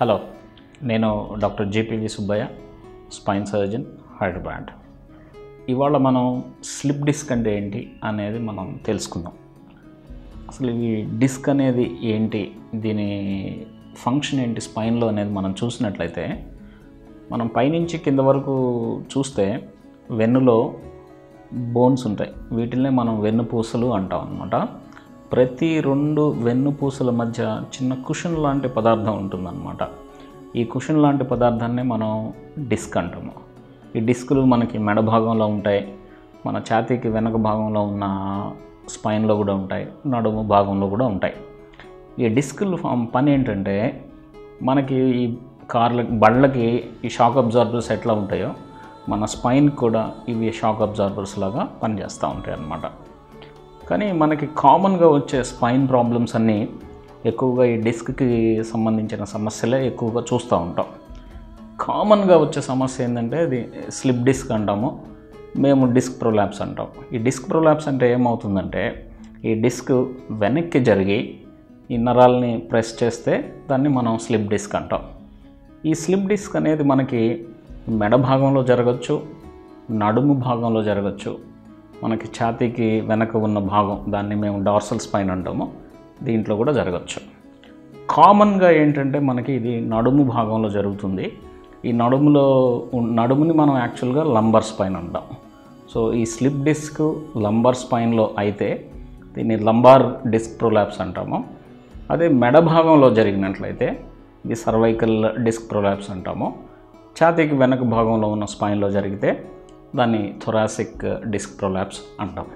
Hello నేను doctor JPV Subbaiah spine surgeon Hyderabad. ఇవాళ మనం స్లిప్ డిస్క్ అంటే ఏంటి అనేది మనం తెలుసుకుందాం. అసలు ఈ డిస్క్ అనేది ఏంటి దీని ఫంక్షన్ ఏంటి స్పైన్లో అనేది మనం చూసినట్లయితే మనం పైనుంచి కింద వరకు చూస్తే వెన్నులో బోన్స్ ఉంటాయి. వీటినే మనం వెన్నుపూసలు అంటాం అనమాట ప్రతి రెండు వెన్నుపూసల మధ్య చిన్న కుషన్ లాంటి పదార్థం ఉంటుందన్నమాట. ఈ కుషన్ లాంటి పదార్థాన్ని మనం డిస్క్ అంటాము. ఈ డిస్కులు మనకి మెడ భాగంలో ఉంటాయి మన ఛాతీకి వెనక భాగంలో ఉన్న స్పైన్లో కూడా ఉంటాయి నడుము భాగంలో కూడా ఉంటాయి. ఈ డిస్కులు ఫామ్ పని ఏంటంటే మనకి ఈ కార్ల బండ్లకి ఈ షాక్ అబ్జార్బర్స్ ఎట్లా ఉంటాయో మన స్పైన్ కూడా ఇవి షాక్ అబ్జార్బర్స్ లాగా పనిచేస్తూ ఉంటాయి అన్నమాట కానీ మనకి కామన్గా వచ్చే స్పైన్ ప్రాబ్లమ్స్ అన్నీ ఎక్కువగా ఈ డిస్క్కి సంబంధించిన సమస్యలే ఎక్కువగా చూస్తూ ఉంటాం. కామన్గా వచ్చే సమస్య ఏంటంటే అది స్లిప్ డిస్క్ అంటాము మేము డిస్క్ ప్రొలాప్స్ అంటాం. ఈ డిస్క్ ప్రొలాప్స్ అంటే ఏమవుతుందంటే ఈ డిస్క్ వెనక్కి జరిగి ఈ నరాల్ని ప్రెస్ చేస్తే దాన్ని మనం స్లిప్ డిస్క్ అంటాం. ఈ స్లిప్ డిస్క్ అనేది మనకి మెడ భాగంలో జరగచ్చు నడుము భాగంలో జరగచ్చు మనకి ఛాతీకి వెనక ఉన్న భాగం దాన్ని మేము డార్సల్ స్పైన్ అంటాము దీంట్లో కూడా జరగచ్చు. కామన్గా ఏంటంటే మనకి ఇది నడుము భాగంలో జరుగుతుంది. ఈ నడుములో నడుముని మనం యాక్చువల్గా లంబర్ స్పైన్ అంటాం. సో ఈ స్లిప్ డిస్క్ లంబర్ స్పైన్లో అయితే దీన్ని లంబార్ డిస్క్ ప్రొలాప్స్ అంటాము. అదే మెడ భాగంలో జరిగినట్లయితే ఇది సర్వైకల్ డిస్క్ ప్రొలాప్స్ అంటాము. ఛాతీకి వెనక భాగంలో ఉన్న స్పైన్లో జరిగితే దాన్ని థొరాసిక్ డిస్క్ ప్రొలాప్స్ అంటాం.